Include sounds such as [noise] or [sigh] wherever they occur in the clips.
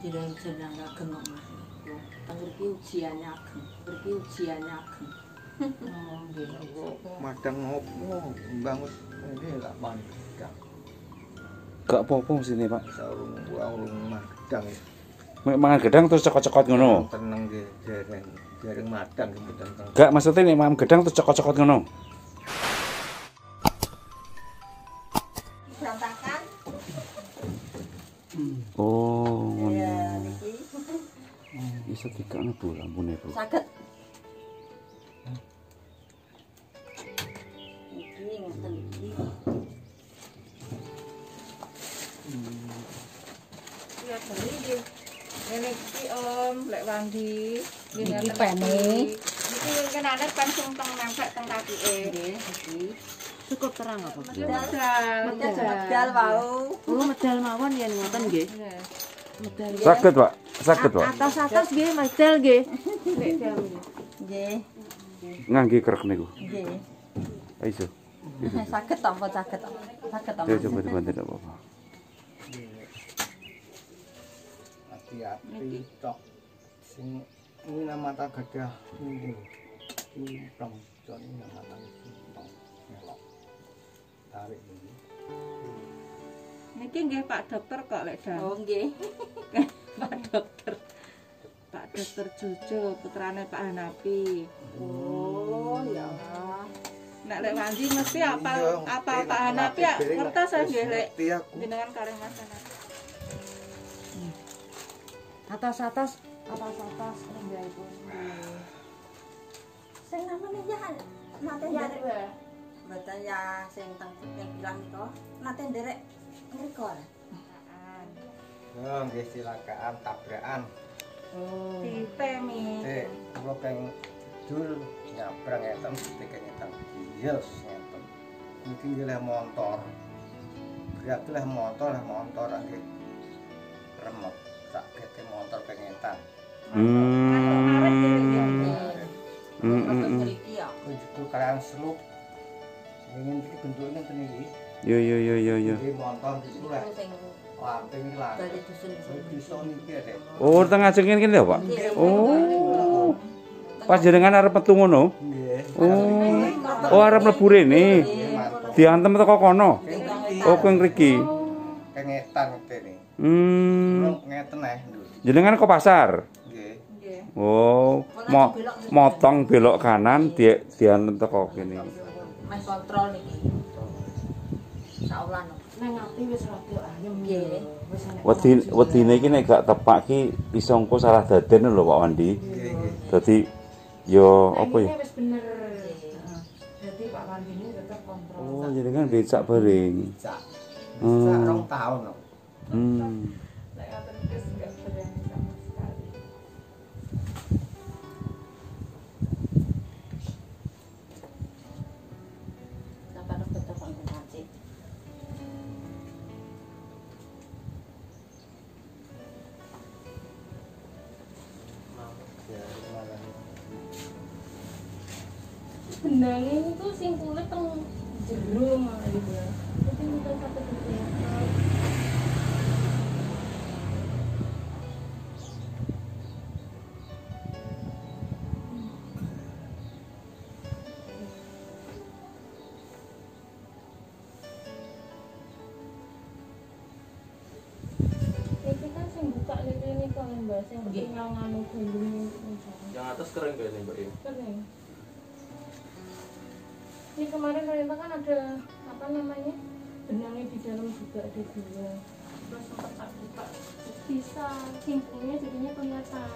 Jalan-jalan ageng kok Mas. Tengger iki ujiannya ageng. Iki ujiannya ageng. Oh, nggih. Madang bangun ini. Gak apa-apa sini, Pak. Saurung urung madang. Mek mangan gedang terus cokot-cokot ngono. Tenang nggih dereng dereng madang kemudian teng. Gak maksudnya nek mangan gedang terus cokot-cokot ngono. Berantakan. Oh, ngono. Niki Bisa dikakno Bu lampune, Bu. saged. Iki ngoten iki. Beli Om, lek Wandi. Iki ngeten pene. iki. Iki kenane kan sing teng nempel teng katike. Nggih, iki. Cukup terang apa? Bu? Medal. Medal wau. Oh, medal mawon yen ngoten nggih. Iya. Medal. Saged, Pak. Saged, Pak. Atas-atas nggih medal nggih. Lek jam. Nggih, Ngangge krek niku. nggih. Ayo. [laughs] Saged to apa saged? Saged to. Coba coba tidak apa-apa. Hati-hati tok. Sing ini nama tak gadah ini. Ini plong jon ini nama tak plong melok. Tarik ini. Niki nggih Pak Dokter kok lek. Oh nggih. Pak Dokter. Pak Dokter Jojo, putrane Pak Hanapi. Oh, ya Allah. Nek lek Wandi mesti apal Iya, apal ngerti, Pak Hanapi ya ngerti, ngertos saya nggih lek jenengan kareng Mas Hanapi. Atas-atas atas-atas rembiaipun. Sing namanya ya nate nderek. Mboten ya sing teng bilang itu nate nderek ngriko. Oh, nggih silakan tabrakan. Oh. Ditemi. Dek, kula peng dul nyabrang ngeten sedek ngeten. Yes, ngeten. Niki nggih motor. Berat leh motor, leh motor nggih. Remet sak kete motor pengetan. Hmm. Hmm, hmm, hmm. Mriki ya. Kalian seluk. Iki bentuknya ngeten iki. Yo yo yo yo yo. Nggih motor iki leh. Iki dusun Dek. Oh, tengah jengin kene ya, Pak. Oh. Pas jenengan arep metu ngono. Nggih. Oh. Oh, arep mlebu rene. Diantem teko kono. Oh, kowe ngriki. Kengetan ngene. Hmm. Ngeten eh. Jenengan kok pasar? Nggih. Nggih. Oh, mo motong belok kanan dia diantem teko kene. Mas kontrol niki. Saulan. Nang ati wis rada ayem Nggih. Wedi wedine iki nek gak tepak ki iso engko salah daden lho Pak Wandi. Nggih, nggih. Dadi yo apa ya? Wis bener. Heeh. Jadi Pak Wandi ini tetap kontrol. Oh, jenengan becak bareng. Cak. Hmm. Cak rong tahun. kok. Hmm. Benangnya itu sing kulit teng jero malah gitu ya tapi bukan satu gulung Yang atas kering kayaknya mbak ini. kering. Ini kemarin ternyata kan ada apa namanya benangnya di dalam juga ada dua. Terus sempat tak buka bisa simpulnya jadinya kelihatan.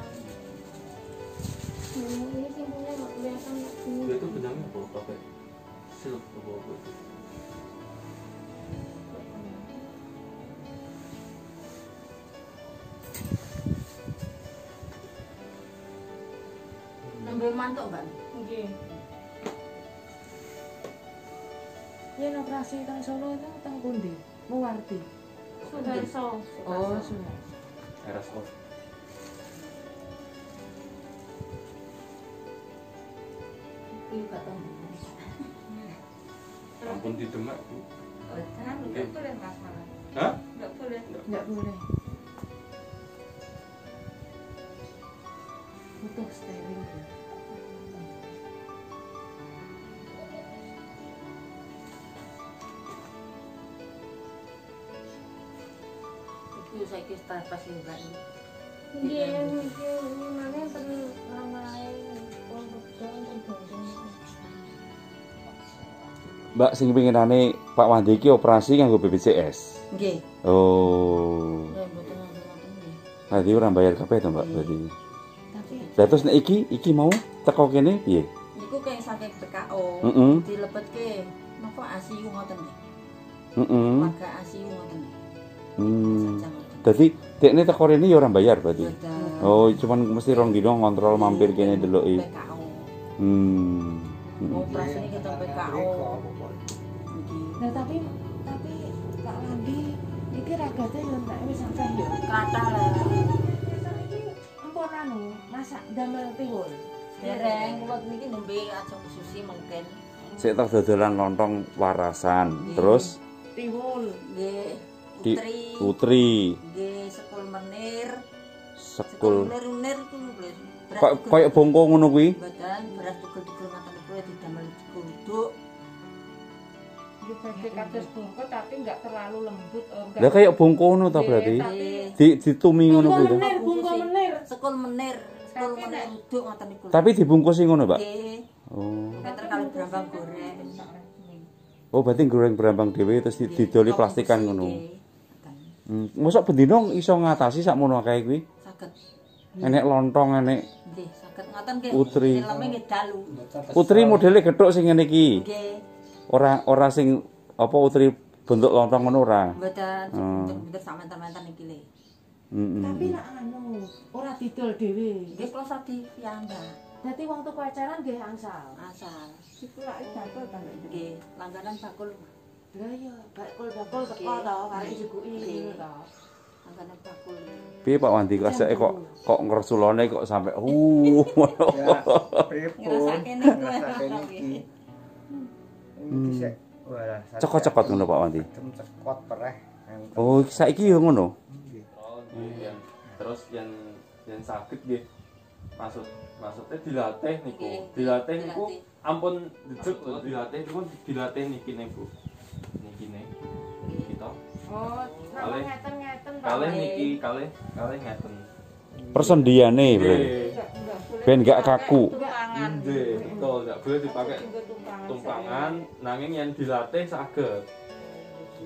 Hmm, ini simpulnya nggak kelihatan lagi. Dia itu benangnya apa? Pakai silk apa apa itu? Nembe mantuk, Mbak. Oke. Yen operasi teng Solo itu teng pundi? Muwarti. Sudah so. Oh, sudah. RSO. Iki tau. Ampun di Demak bu. Kan enggak boleh Mas malah. Hah? Enggak boleh. Enggak boleh. Yo saiki pas liburan iki. Biyen iki mana ten ramai wong wedok ten bandung. Mbak sing pinginane Pak Wandi iki operasi kanggo BPJS. Nggih. Oh. Ya nggih. Tadi ora bayar kabeh to, Mbak berarti. Tapi Lah terus nek iki iki mau teko kene piye? niku kayak saking PKO Heeh. dilebetke napa ASIU ngoten nggih. Heeh. Warga ASIU ngoten nggih. Hmm. Dadi dekne teko rene ya ora bayar berarti. Boten. Oh, cuman mesti rong dino ngontrol mampir kene deloki. PKO. Hmm. Hmm. Operasi ini kita PKO. Nah tapi tapi Pak Wandi iki ragate yo entek wis akeh yo. Kathah lah. Iki empun anu masak damel tiwul. Dereng kula niki nembe ajeng susi mungkin. Sik tak dodolan lontong warasan. Terus Tiwul. Nggih. Putri. putri Nggih, sekul menir. sekul menir-menir ku tugel- koyo bongko ngono kuwi. Badan beras tugel-tugel ngoten niku ya didamel kados bungkut tapi enggak terlalu lembut. oh, enggak. Lah kayak bongko ngono ta Nggih, berarti. Di ditumi ngono kuwi to. Menir, bungko menir. Sekul menir, sekul Tapi menir guduk ngoten niku. Tapi dibungkus ngono, Mbak. nggih, Oh. Peter kali berambang goreng. Oh, berarti goreng berambang dhewe terus di- didoli plastikan ngono. Hmm, mosok bendino iso ngatasi sakmono akeh kuwi? Saged. Enek lontong, enek Nggih, saged ngoten nggih. Putri. Filme nggih dalu. Putri modele gethuk sing ngene iki. Nggih, Ora ora sing apa Putri bentuk lontong ngono ora. mboten Hmm. bentuk sampean-sampean iki le. Heeh. Tapi nak anu ora didol dhewe. Nggih kula sadi piyambak. Dadi wong tuku acaran nggih angsal. Asal. Iku lak bakul ta nek Nggih, langganan bakul. Lah iya, bakul bakul teko to kare jukuki ngono to. Langganan bakul. Piye Pak Wandi kok asake kok kok ngresulone kok sampe uh pripun? Ngrasake niki. Wah, Cekot-cekot ngono Pak Wandi. Cekot pereh. Oh, saiki ya ngono. Nggih. Oh, terus yang yang sakit nggih. Maksud maksudnya dilatih niku. Dilatih niku ampun dejuk lho dilatih niku dilatih niki niku. Niki ne. Kita Oh, Kalih. ngeten-ngeten to. kalih niki kalih kalih ngeten. Persendiane berarti. Boleh Ben nggak dipakai kaku. Nggih, betul, enggak boleh dipakai tumpangan. nanging yang dilatih saged.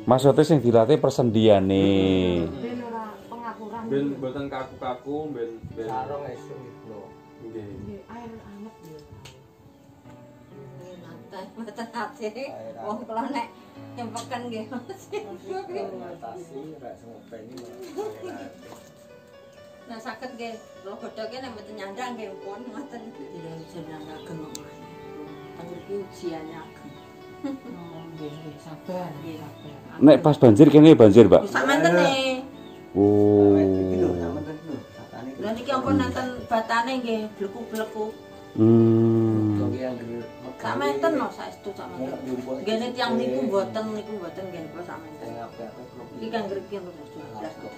Maksudnya sing dilatih persendiane. Ben ora pengakuran. Ben mboten kaku-kaku, ben ben Sarung esu iku. nggih. Mboten ate. Wong kula nek nyempeken nggih. Ngopeni. Nah, saged nggih. Kula godhoke nek mboten nyandang nggih pun ngoten. Tidak jeneng ageng. Teng iki ujiane ageng. Nek pas banjir kene banjir, Mbak. Sak mentene. Oh. Lha niki ampun nonton batane nggih bleku-bleku. Hmm. Kok no saestu sampeyan. Gene tiyang niku mboten niku mboten gen kula sampeyan. Iki kang griki niku saestu.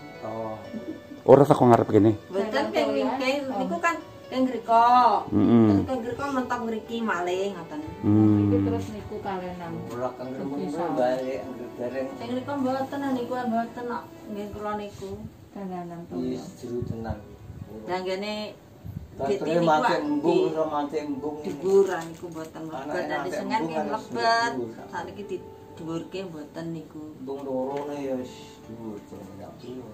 Ora sak ngarep kene. Mboten kang niku kan kang griko. Heeh. Kang griko mentok ngriki malih ngoten. Hmm. terus niku kalenan. Ora kang griki mung bali gereng. Sing niku mboten ah, niku ah, mboten ah, nggih kula niku. Tenang to. Wis jero tenang. Dan gene Katanya mati embung, so mati embung. Dibur, aniku mboten lebat. Dan disengat yang lebat. Saat ini di niku. Embung loro nih, yus. Dibur, ya nyapu.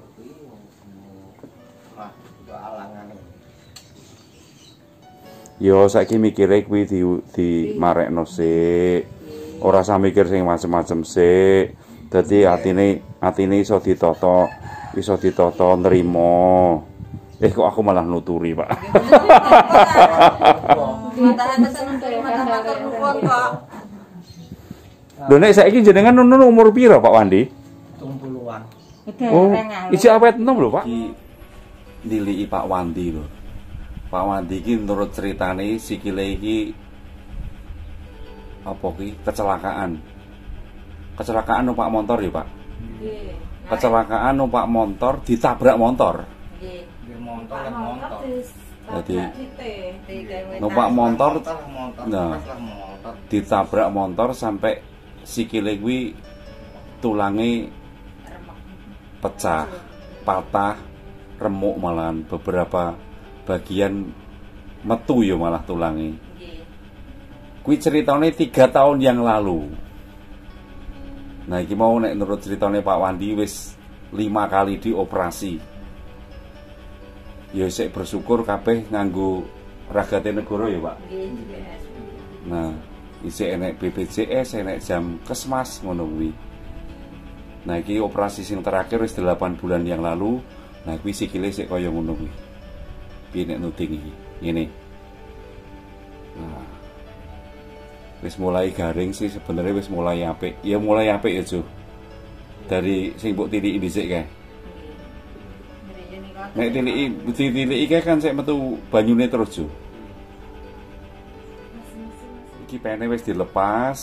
Wah, itu alangan. Yo saiki mikire kuwi di di marekno sik. Ora usah mikir sing macem-macem sik. Dadi atine atine iso ditata, iso ditata nrimo. Eh kok aku malah nuturi, Pak. Lho nek saiki jenengan nun umur pira, Pak Wandi? Tung puluhan. Oh, isi awet enom lho, Pak. Niliki Pak Wandi lho. Pak Wandi iki menurut ceritane sikile iki apa ki kecelakaan. Kecelakaan numpak motor ya, Pak. Nggih. Kecelakaan numpak motor ditabrak motor. Nggih. Montor lah montor. Jadi Digawe numpak motor Montor. Nah. Montor. ditabrak motor sampai sikile kuwi tulange pecah. patah, remuk malahan beberapa bagian metu ya malah tulangnya. Nggih. Kuwi ceritane tiga tahun yang lalu. Nah, iki mau nek menurut ceritane Pak Wandi wis lima kali dioperasi. Ya sik bersyukur kabeh nganggo ragate negara ya, Pak. Nah, isih enek BPJS, enek jam kesmas ngono kuwi. Nah, iki operasi sing terakhir wis 8 bulan yang lalu. Nah, kuwi sikile sik kaya ngono kuwi. Piye nek nuding iki? Ngene. Nah. Wis mulai garing sih sebenarnya wis mulai apik. Ya mulai apik ya, Jo. Dari sing mbok tiliki dhisik kae. Nek tiliki kae kan sik metu banyune terus, Jo. Iki pene wis dilepas.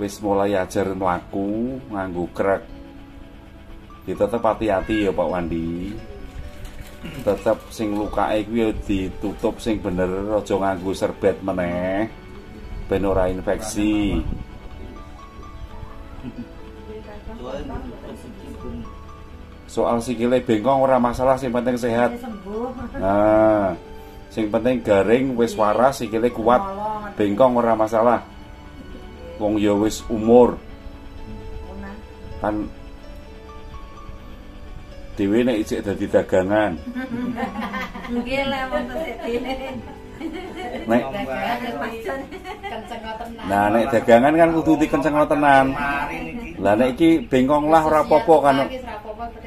Wis mulai ajar mlaku nganggo krek. Ya tetep hati-hati ya Pak Wandi. Tetep sing lukake kuwi ya ditutup sing bener aja nganggo serbet meneh. Ben ora infeksi. Soal sikile bengkong ora masalah sing penting sehat. Nah, sing penting garing wis waras sikile kuat. Bengkong ora masalah. Wong ya wis umur kan dhewe nek isih dadi dagangan. Nggih. Nek nah nek dagangan kan kudu dikencengno tenan. Lah nek iki bengkong lah ora apa-apa kan.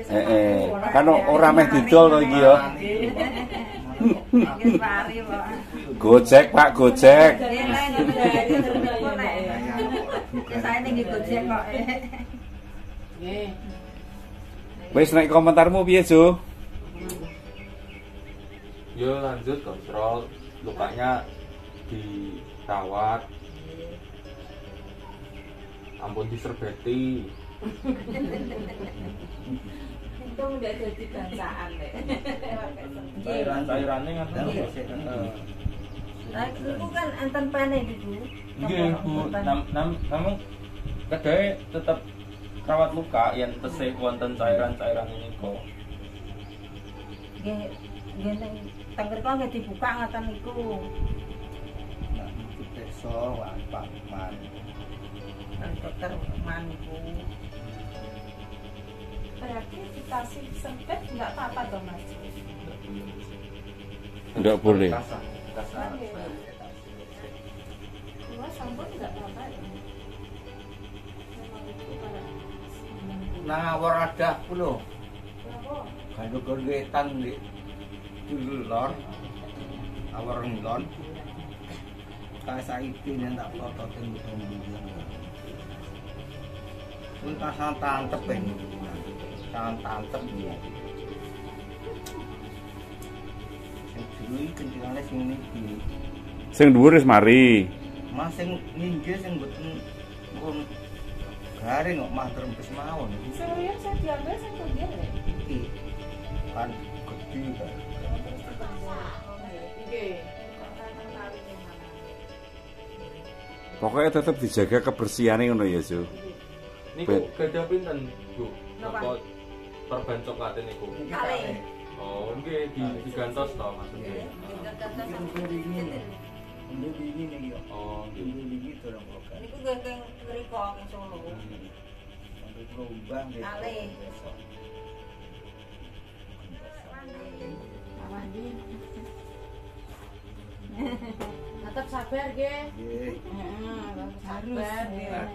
Eh, eh. kan ora meh didol to iki ya. [laughs] Gojek, Pak, Gojek. [laughs] Wis nek komentarmu piye, Jo? Yo lanjut kontrol lukanya dirawat ampun diserbeti Itu udah jadi bancaan deh. cairan cairannya kan Nah, itu kan enten pene iku. Nggih, Bu. Nam, nam, namun kedai tetap rawat luka yang tesih wonten cairan-cairan ini kok. Nggih, nggih ning tengger kok nggih dibuka ngoten niku. Desa Pak Man. Nang dokter maniku. Berarti dikasih sempit nggak apa-apa dong mas? Enggak boleh. Dua sampun nggak apa-apa ya? Nang ada lho. Kenapa? Ganduk gewetan di dulur. Awor ngelon. Kayak saiki nek tak foto teng pembunuhan. Entah santan tepeng. Santan tepeng. Sing dulu iki kencingane sing niki. Sing dhuwur wis mari. Mas sing ninggih sing mboten pun garing kok mah terempes mawon. Serius saya diambil saya kemudian ya? Iki kan gede kan. Terus. Pokoknya tetap dijaga kebersihannya ngono ya, Jo. Niku gadah pinten, Bu? Napa? Perban coklat niku? Kali. Oh, nggih di digantos to maksudnya. Ini ini nih yo. Oh, nggih. Ini ini tolong program. Niku nggih keng mriko keng Solo. Sampai berubah gitu. Kali. Pak Wandi. Tetap sabar, nggih. Nggih. Heeh, Harus, sabar.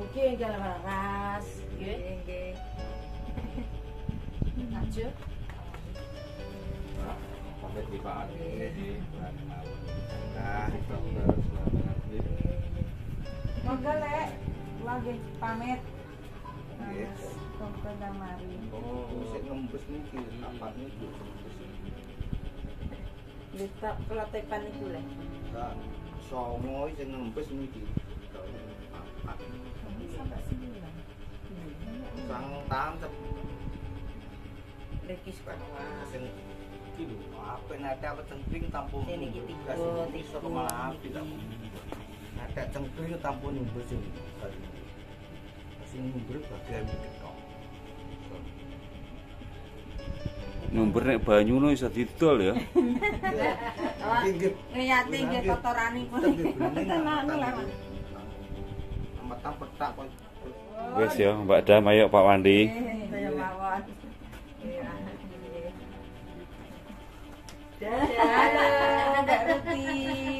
Nggih. Mungkin jalan waras, nggih. Nggih, nggih. Lanjut. Pamit di Pak Adi. Nggih. Nah, Dokter, selamat nggih. Monggo lek lagi pamit. Nggih. Dokter Damari. Oh, Sik ngembus niki kapan niku. Lihat kelatipan iku lek. Nah, songo sing ngembus niki. Sang tancep Rekis kok. sing iki lho, apa nate apa cengkring tampun. Sini iki tiga, iso api tampun. Nate cengkring tampun ngembus sing. Sing ngembus bagian ketok. Nyumber nek banyu no iso didol ya. Nggih, ngiyati nggih kotoranipun. Tenan lah batang petak ya, Mbak Dam ayo Pak Wandi. Saya Mbak Ruti.